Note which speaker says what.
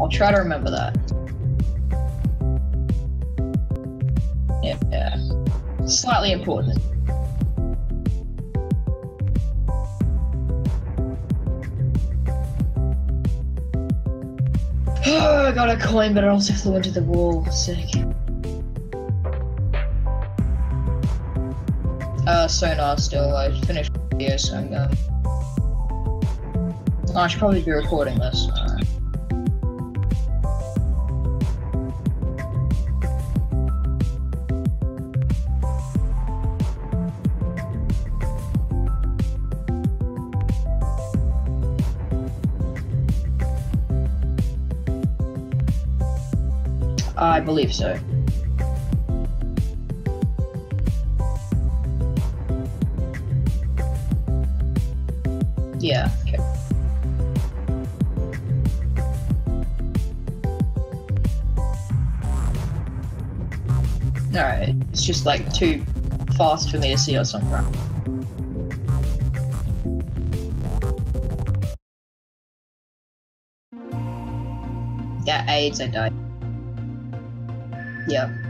Speaker 1: I'll try to remember that. Yeah. Slightly important. Oh, I got a coin, but it also flew into the wall. Sick. Uh, sonar still. I finished the video, so I'm going. Oh, I should probably be recording this. I believe so. Yeah, okay. Alright, it's just like too fast for me to see or something. Yeah, AIDS, I died. Yep.